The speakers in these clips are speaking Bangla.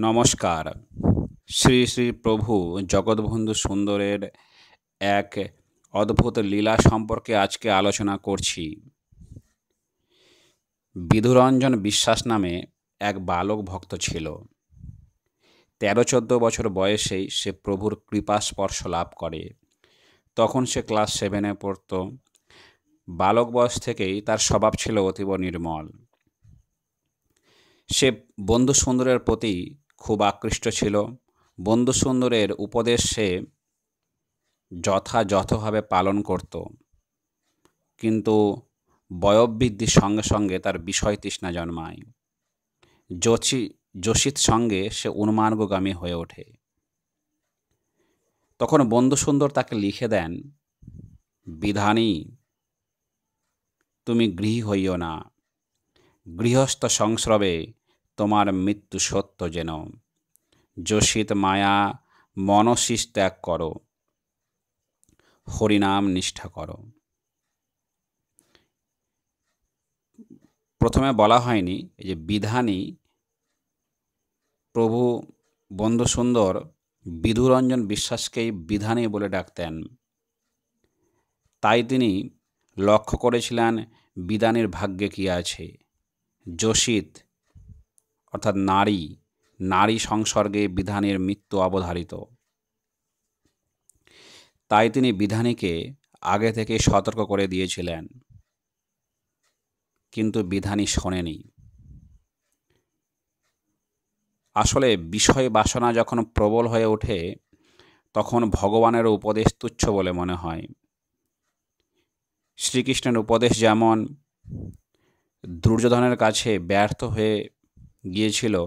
নমস্কার। শ্রী শ্রী প্রভু জগৎবন্ধু সুন্দরের এক অদ্ভুত লীলা সম্পর্কে আজকে আলোচনা করছি। বিধুরঞ্জন বিশ্বাস নামে এক বালক ভক্ত ছিল। তেরো চোদ্দ বছর বয়সেই সে প্রভুর কৃপা স্পর্শ লাভ করে। তখন সে ক্লাস সেভেনে পড়ত। বালক বয়স থেকেই তার স্বভাব ছিল অতীব নির্মল। সে বন্ধু সুন্দরের প্রতি খুব আকৃষ্ট ছিল। বন্ধু সুন্দরের উপদেশ সে যথাযথভাবে পালন করত। কিন্তু বয়োবৃদ্ধির সঙ্গে সঙ্গে তার বিষয় তৃষ্ণা জন্মায়। যোশী যোশিত সঙ্গে সে উন্মার্গগামী হয়ে ওঠে। তখন বন্ধু সুন্দর তাকে লিখে দেন, বিধানী, তুমি গৃহী হইও না। গৃহস্থ সংস্রবে তোমার মৃত্যু সত্য যেন। যোশিত মায়া মনশিস ত্যাগ করো। হরিনাম নিষ্ঠা করো। প্রথমে বলা হয়নি যে বিধানী প্রভু বন্ধু সুন্দর বিধুরঞ্জন বিশ্বাসকেই বিধানী বলে ডাকতেন। তাই তিনি লক্ষ্য করেছিলেন বিধানীর ভাগ্যে কী আছে। যোশিত অর্থাৎ নারী নারী সংসর্গে বিধানের মৃত্যু অবধারিত। তাই তিনি বিধানীকে আগে থেকে সতর্ক করে দিয়েছিলেন। কিন্তু বিধানী শোনেনি। আসলে বিষয় বাসনা যখন প্রবল হয়ে ওঠে, তখন ভগবানের উপদেশ তুচ্ছ বলে মনে হয়। শ্রীকৃষ্ণের উপদেশ যেমন, দুর্যোধনের কাছে ব্যর্থ হয়ে গিয়েছিল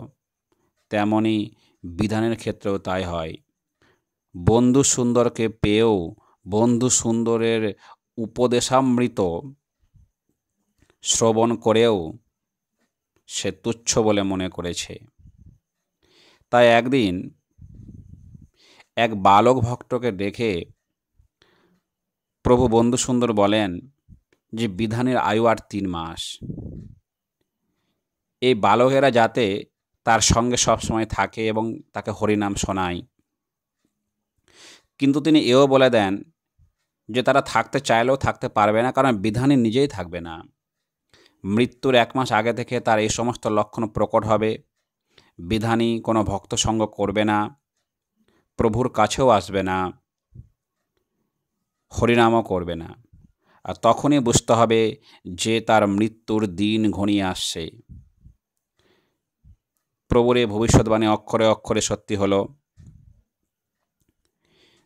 তেমনই বিধানের ক্ষেত্রেও তাই হয়। বন্ধু সুন্দরকে পেয়েও বন্ধু সুন্দরের উপদেশামৃত শ্রবণ করেও সে তুচ্ছ বলে মনে করেছে। তাই একদিন এক বালক ভক্তকে দেখে প্রভু বন্ধু সুন্দর বলেন যে, বিধানের আয়ু আর তিন মাস। এই বালকেরা যাতে তার সঙ্গে সবসময় থাকে এবং তাকে হরিনাম শোনায়। কিন্তু তিনি এও বলে দেন যে তারা থাকতে চাইলেও থাকতে পারবে না, কারণ বিধানী নিজেই থাকবে না। মৃত্যুর এক মাস আগে থেকে তার এই সমস্ত লক্ষণ প্রকট হবে। বিধানী কোনো ভক্ত সঙ্গ করবে না, প্রভুর কাছেও আসবে না, হরিনামও করবে না। আর তখনই বুঝতে হবে যে তার মৃত্যুর দিন ঘনিয়ে আসছে। প্রবরে ভবিষ্যৎবাণী অক্ষরে অক্ষরে সত্যি হলো।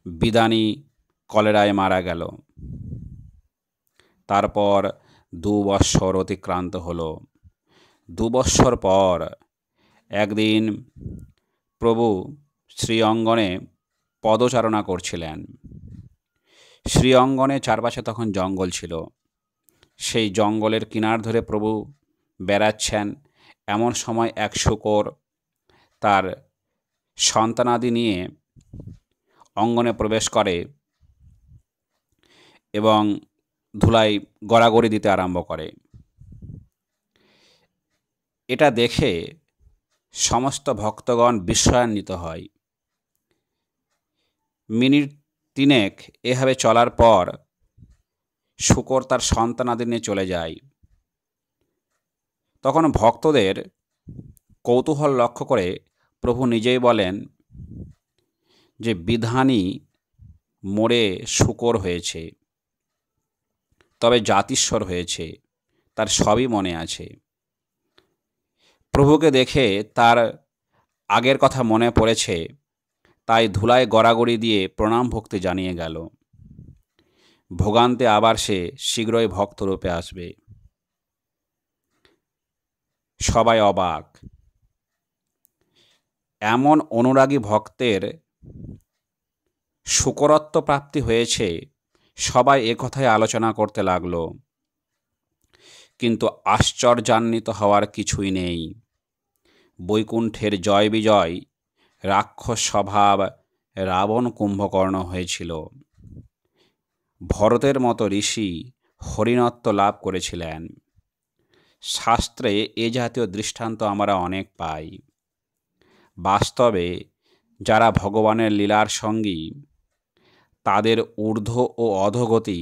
বিদানী কলেরায় মারা গেল। তারপর দু বৎসর অতিক্রান্ত হল। দু বৎসর পর একদিন প্রভু শ্রী অঙ্গনে পদচারণা করছিলেন। শ্রী অঙ্গনে চারপাশে তখন জঙ্গল ছিল। সেই জঙ্গলের কিনার ধরে প্রভু বেড়াচ্ছেন। এমন সময় এক শুকর তার সন্তানাদি নিয়ে অঙ্গনে প্রবেশ করে এবং ধুলাই গড়াগড়ি দিতে আরম্ভ করে। এটা দেখে সমস্ত ভক্তগণ বিস্ময়ান্বিত হয়। মিনিট তিনেক এভাবে চলার পর শুকর তার সন্তানাদি নিয়ে চলে যায়। তখন ভক্তদের কৌতূহল লক্ষ্য করে প্রভু নিজেই বলেন যে বিধানই মোড়ে শুকর হয়েছে, তবে জাতিস্বর হয়েছে, তার সবই মনে আছে। প্রভুকে দেখে তার আগের কথা মনে পড়েছে, তাই ধুলায় গড়াগড়ি দিয়ে প্রণাম ভক্তি জানিয়ে গেল। ভোগান্তে আবার সে শীঘ্রই ভক্তরূপে আসবে। সবাই অবাক। এমন অনুরাগী ভক্তের শুকরত্ব প্রাপ্তি হয়েছে, সবাই একথায় আলোচনা করতে লাগল। কিন্তু আশ্চর্যান্বিত হওয়ার কিছুই নেই। বৈকুণ্ঠের জয় বিজয়, রাক্ষস স্বভাব রাবণ কুম্ভকর্ণ হয়েছিল। ভরতের মতো ঋষি হরিণত্ব লাভ করেছিলেন। শাস্ত্রে এ জাতীয় দৃষ্টান্ত আমরা অনেক পাই। বাস্তবে যারা ভগবানের লীলার সঙ্গী, তাদের ঊর্ধ্ব ও অধগতি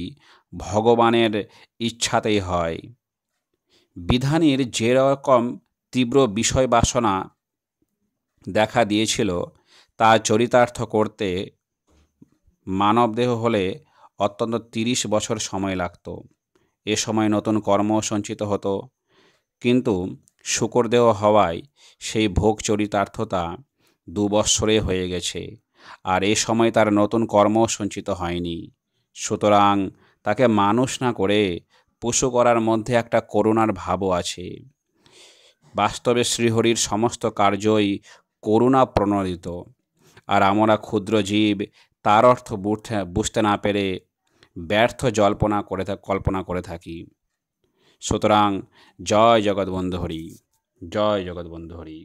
ভগবানের ইচ্ছাতেই হয়। বিধানের যে রকম তীব্র বিষয় বাসনা দেখা দিয়েছিল, তা চরিতার্থ করতে মানবদেহ হলে অত্যন্ত তিরিশ বছর সময় লাগত। এ সময় নতুন কর্ম সঞ্চিত হতো কিন্তু শুকরদেহ হওয়ায় সেই ভোগ চরিতার্থতা দু বৎসরে হয়ে গেছে, আর এ সময় তার নতুন কর্ম সঞ্চিত হয়নি। সুতরাং তাকে মানুষ না করে পশু করার মধ্যে একটা করুণার ভাবও আছে। বাস্তবে শ্রীহরির সমস্ত কার্যই করুণা প্রণোদিত, আর আমরা ক্ষুদ্র জীব, তার অর্থ বুঝতে না পেরে ব্যর্থ জল্পনা করে কল্পনা করে থাকি। সুতরাং জয় জগৎ বন্ধু হরি জয় জগৎ বন্ধু হরি।